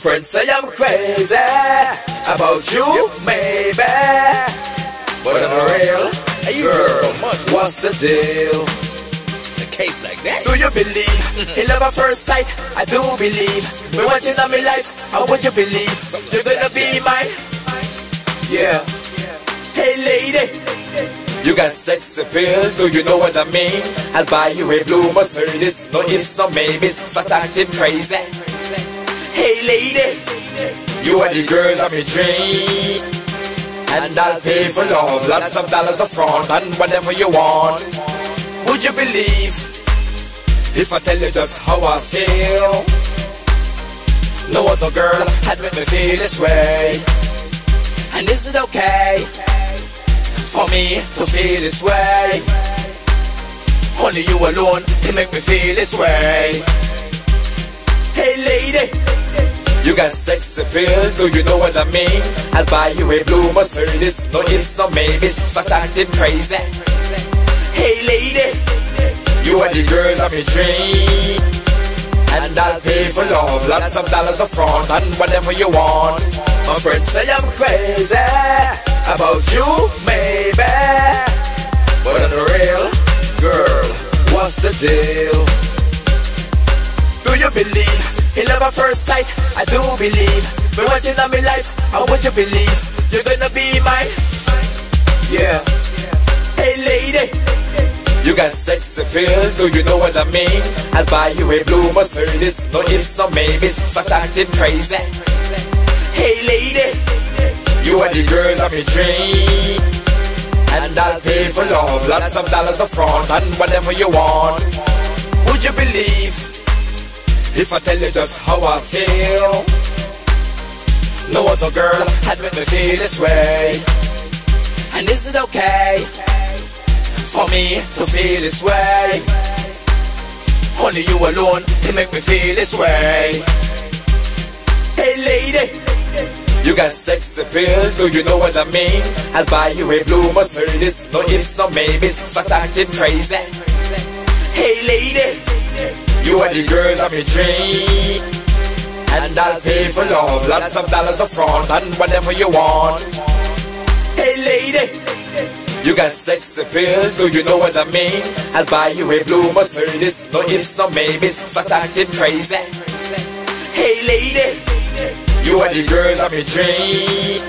Friends say I'm crazy about you, maybe. But I'm real. Hey, girl, what's the deal? A case like that. Do you believe in love at first sight? I do believe. When watching on my life, how would you believe you're gonna be mine? Yeah. Hey lady, you got sex appeal. Do you know what I mean? I'll buy you a blue Mercedes. No ifs, no maybes. Start acting crazy. Hey lady, you are the girls of my dream. And I'll pay for love, lots of dollars up front and whatever you want. Would you believe if I tell you just how I feel? No other girl had made me feel this way. And is it okay for me to feel this way? Only you alone can make me feel this way. Hey lady, you got sex appeal, do you know what I mean? I'll buy you a blue Mercedes, no ifs, no maybes, start acting crazy. Hey lady, you are the girls of my dream. And I'll pay for love, lots of dollars up front and whatever you want. My friends say I'm crazy about you, maybe. But on the real, girl, what's the deal? Do you believe in love at first sight? I do believe. But watching on my life, how would you believe you're gonna be mine? Yeah. Hey lady, you got sex appeal, do you know what I mean? I'll buy you a blue Mercedes, no ifs, no maybes, start acting crazy. Hey lady, you are the girls of my dream. And I'll pay for love, lots of dollars up front and whatever you want. If I tell you just how I feel? No other girl had made me feel this way. And is it okay? for me to feel this way. Only you alone can make me feel this way. Hey lady, you got sex appeal, do you know what I mean? I'll buy you a blue Mercedes, no ifs, no maybes, start acting crazy. Hey lady, you are the girls of my dream. And I'll pay for love, lots of dollars up front and whatever you want. Hey lady, you got sex appeal, do you know what I mean? I'll buy you a blue Mercedes, no ifs, no maybes, start acting crazy. Hey lady, you are the girls of my dream.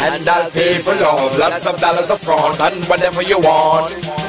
And I'll pay for love, lots of dollars up front and whatever you want.